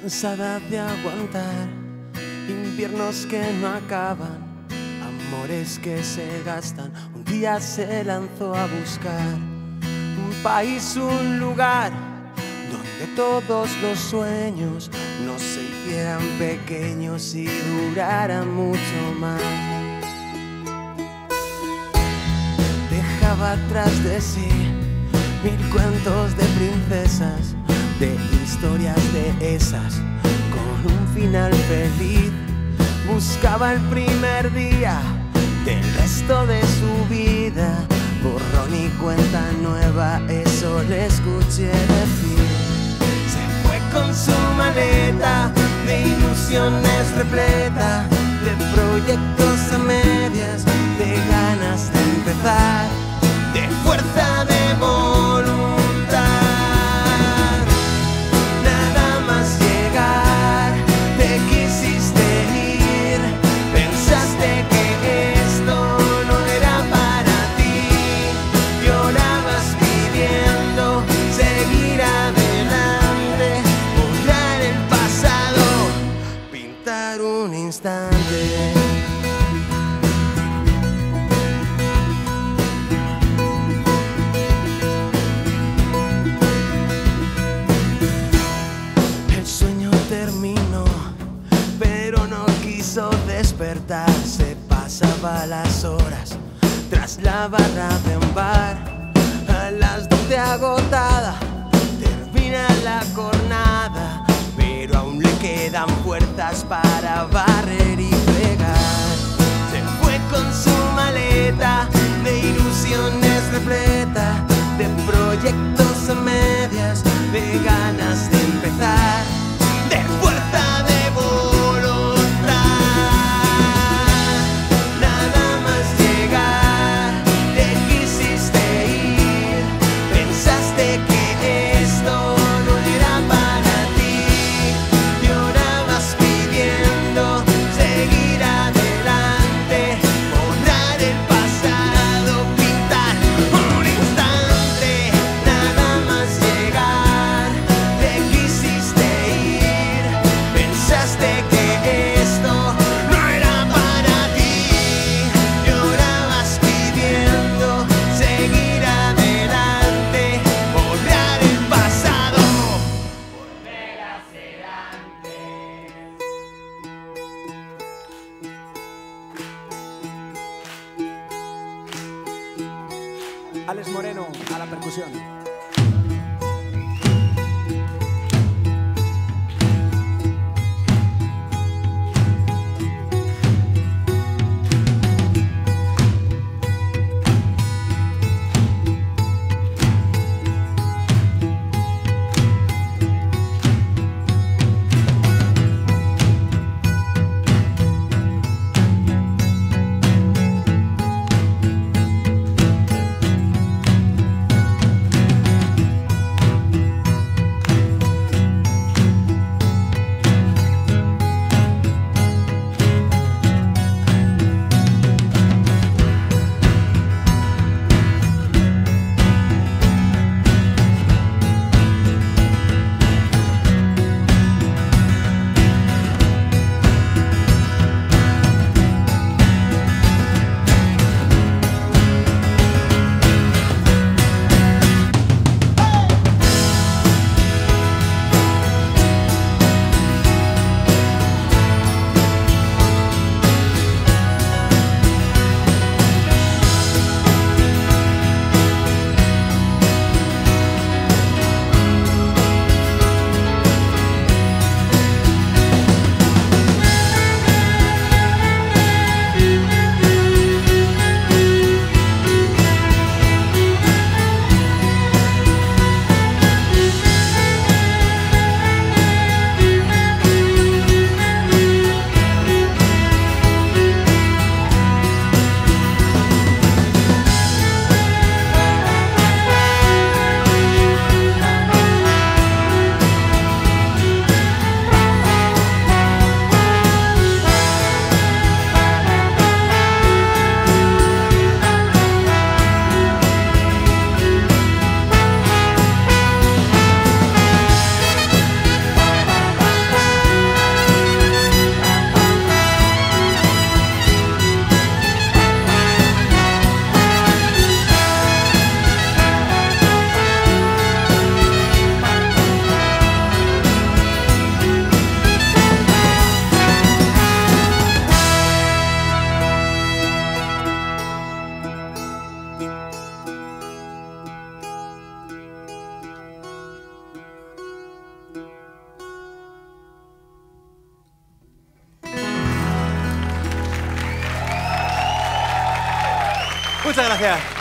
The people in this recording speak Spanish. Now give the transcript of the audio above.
cansada de aguantar inviernos que no acaban, amores que se gastan. Un día se lanzó a buscar un país, un lugar donde todos los sueños no se hicieran pequeños y duraran mucho más. Dejaba atrás de sí mil cuentos de princesas, de historias de esas con un final feliz. Buscaba el primer día del resto de su vida. Borrón y cuenta nueva, eso le escuché decir. Se fue con su maleta de ilusiones repleta, de proyectos a medias, de ganas de tras la barra de un bar. A las 12 agotada, termina la jornada, pero aún le quedan fuerzas para barrer y fregar. Se fue con su maleta de ilusiones repleta, Moreno a la percusión. Muchas gracias.